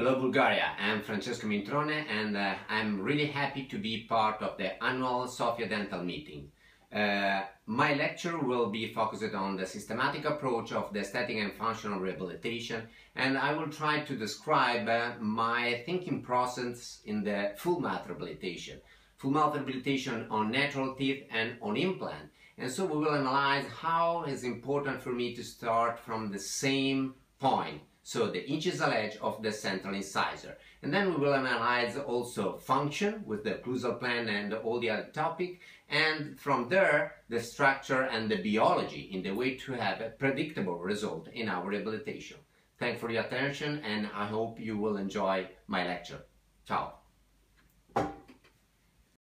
Hello Bulgaria, I'm Francesco Mintrone and uh, I'm really happy to be part of the annual Sofia Dental meeting. Uh, my lecture will be focused on the systematic approach of the aesthetic and functional rehabilitation and I will try to describe uh, my thinking process in the full mouth rehabilitation. Full mouth rehabilitation on natural teeth and on implant. And so we will analyze how it's important for me to start from the same point so the incisive edge of the central incisor. And then we will analyze also function with the occlusal plane and all the other topic and from there the structure and the biology in the way to have a predictable result in our rehabilitation. Thanks for your attention and I hope you will enjoy my lecture. Ciao!